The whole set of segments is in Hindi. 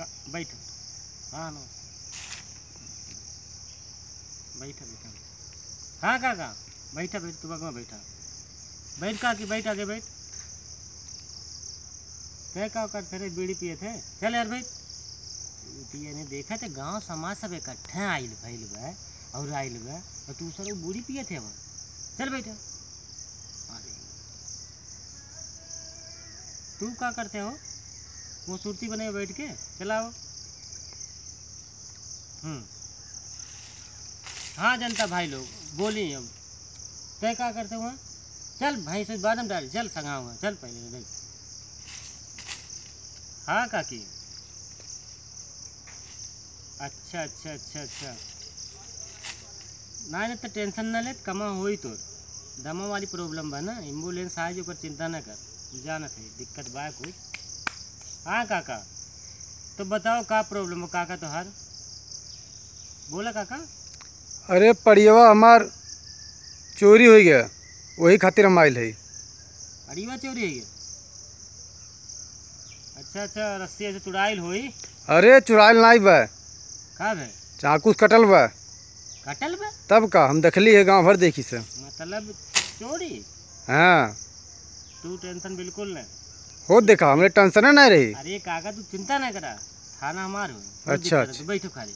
का बैठ। हाँ नो बैठा बैठा हाँ काका बैठा बैठ तू बग में बैठा। बैठ का कि बैठ आगे बैठ। तय का कर तेरे बीड़ी पिए थे? चल यार बैठ। पिए ने देखा थे, गाँव, समाज सब इकट्ठे आइल भइल बा, और आइल बा, और तू सर बूढ़ी पिए थे वहाँ चल बैठा। तू क्या करते हो? वो सुरती बने बैठ के, चलाओ। हम्म। हाँ जनता भाई लोग बोली अब। तय क्या करते हो वहाँ? चल भाई से बादम डाल, चल संगाऊँगा चल पहले देख हाँ काकी। अच्छा अच्छा अच्छा अच्छा। ना तो टेंशन ना ले कमा होई तोर दमा वाली प्रॉब्लम बा ना, एंबुलेंस आ जो चिंता ना कर, जाना है दिक्कत बा कुछ। हाँ काका। तो बताओ का प्रॉब्लम हो काका तो बोला काका। अरे पड़ियवा हमार चोरी हो गया। वही खातिर हम आयल है अड़ीवा चोरी है ये अच्छा अच्छा रस्सी ऐसे तुड़ाइल होई? अरे चुराइल नाई बा। का भे चाकू कटल बा। कटल बे? तब का हम देखली है गाँव भर देखी से। मतलब चोरी? हाँ। तू टेंशन बिल्कुल नहीं हो देखा हमरे टेंशन नहीं रही। अरे काका तू चिंता ना करा। थाना हमार अच्छा, अच्छा। तो बैठो खाली।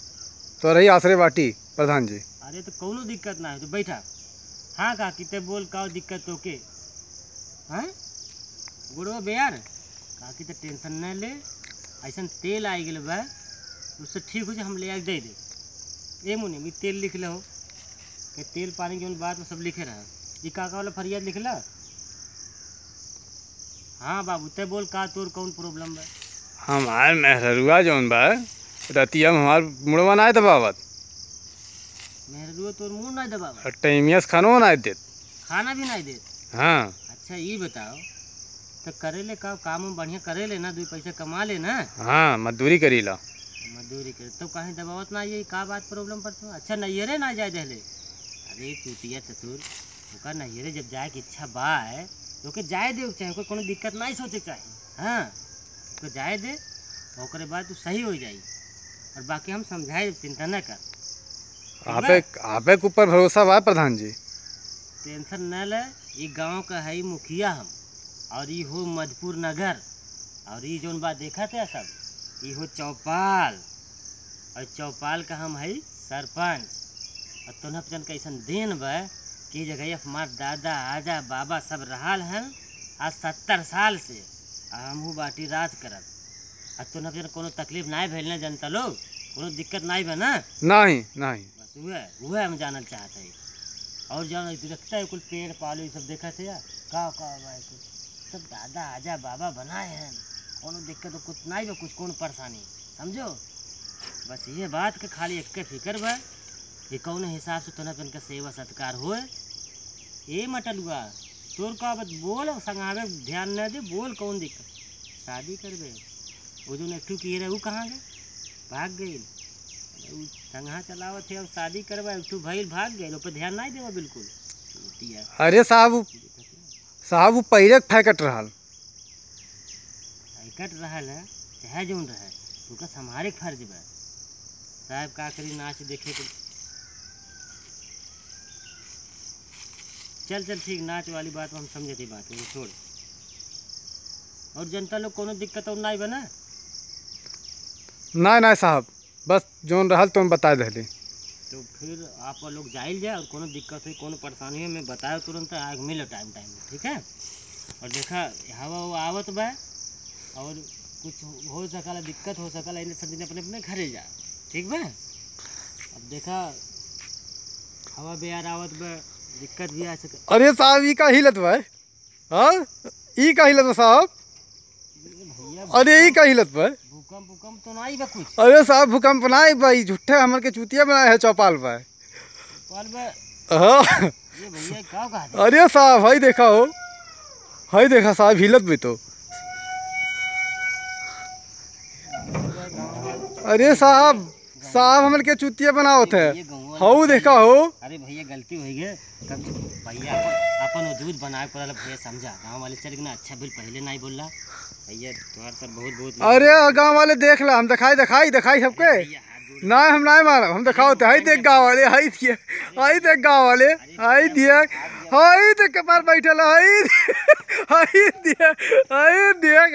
तो रही आसरे बाटी प्रधान जी। अरे तो कौनो दिक्कत ना है तो बैठा। हाँ का किते बोल का दिक्कत तो के हैं? गुड़ो बेयार का की तो टेंशन न ले। ऐसा तेल आई गल बा उससे ठीक हो जाए हम ले आके दे दे। ए मुनि भी तेल लिख लो कि तेल पानी के बात में सब लिखे रहा। ये काका वाला फरियाद लिख ला? हाँ बाबू ते बोल का तोर कौन प्रॉब्लम बा हमार मेहरुआ जौन बा। रतिया में हमार मुड़वा ना दबावत। मेहरुआ तोर मुँह नहीं दबावा और टाइमिया से खानो ना देत। खाना भी नहीं दे हाँ। अच्छा ये बताओ तो करेले का काम बढ़िया करेले ना दो पैसा कमा ले ना? हाँ मजदूरी करीला मजदूरी करे तो कहीं दबावत ना ये का बात प्रॉब्लम पर तो अच्छा नैयरे ना जाए दहले। अरे टूटिया ससुर ओका नैयरे जब जाए की इच्छा बा है तो ओके जाए दे चाहे ओके कोनो दिक्कत नहीं सोचे चाहे। हाँ तो जाए दे ओकरे बाद तू सही हो जाई। और बाकी हम समझाए चिंता न कर। आपे आपे के ऊपर भरोसा बा प्रधान जी? टेंशन न ले ये गाँव का है मुखिया हम। और ये हो मधपुर नगर। और ये जोन बात देखा थे सब? ये हो चौपाल। और चौपाल का हम है सरपंच। और तोहन जन कैसन देन बा कि जगह हमार दादा आजा बाबा सब रहा हैं आज सत्तर साल से आ हमहू बाटी राज करब। और तोहन जन कोनो तकलीफ़ ना जनता लोग? कोनो दिक्कत नहीं बा ना? नहीं नहीं बस वह वह हम जानल चाहते हैं और जान रखता है कुल पेड़ पालो ये सब देखा थे यार का का कुल सब? दादा आजा बाबा बनाए हैं कोनो दिक्कत तो कुछ नहीं बा कुछ कौन परेशानी। समझो? बस ये बात के खाली एक फ़िक्र बा कि कौन हिसाब से तोना तन का सेवा सत्कार होए ए मटलुआ तोर का बत बोल संगावे ध्यान न दे बोल कौन दिक्कत शादी करबे। वो जो एकठू किए रहे वो कहाँ गए? भाग उ संगा चलावत है और शादी करवा एकठू भइल भाग गए पे ध्यान नहीं देवा बिल्कुल। अरे साहब साहब वो पहले फैकट रहल। कट रहल है चाहे जौन रहे संभाले के फ़र्ज़ बा। साहब का करी नाच देखे के चल चल ठीक नाच वाली बात हम समझे थी बात वो छोड़। और जनता लोग कोनो दिक्कत और नहीं बना? नहीं नहीं साहब बस जोन रहल तो बता दहली तो फिर आप लोग जाइल जाए और कोनो दिक्कत हुई कोनो परेशानी हो मैं बताए तुरंत आग मिलो टाइम टाइम में ठीक है? और देखा हवा वो आवत बा और कुछ हो सकला दिक्कत हो सकला इन सब दिन अपने अपने घरे जा ठीक बा? अब देखा हवा बेयार आवत बा दिक्कत भी आ सके। अरे साहब ई का हिलत बा हाँ? ई का हिलत साहब। अरे ई का हिलत बा भूकंप भूकंप तो नहीं बा कुछ? अरे साहब भूकंप ना आई भाई। झूठे हमर के चूतिया बनाए है चौपाल भाई। पाल बा हाँ। अरे साहब हाई देखा हो। हाई देखा साहब हिलत भी तो। अरे साहब साहब हमर के चूतिया बनावत है। हाउ देखा हो अरे भैया गलती हो गई कब भैया अपन वजूद बनाए पड़ल भैया समझा। गाँव वाले चल गए ना अच्छा बिल पहले नहीं बोला भैया तुम्हारा सब बहुत बहुत अरे गाँव वाले देख ला हम दिखाई दिखाई दिखाई सबके। ना हम ना मारब हम दिखाओ तो हई देख गाँव वाले हई दिए हई देख गाँव वाले हई दिए हई देख के पार बैठल हई हई दिए हई दिए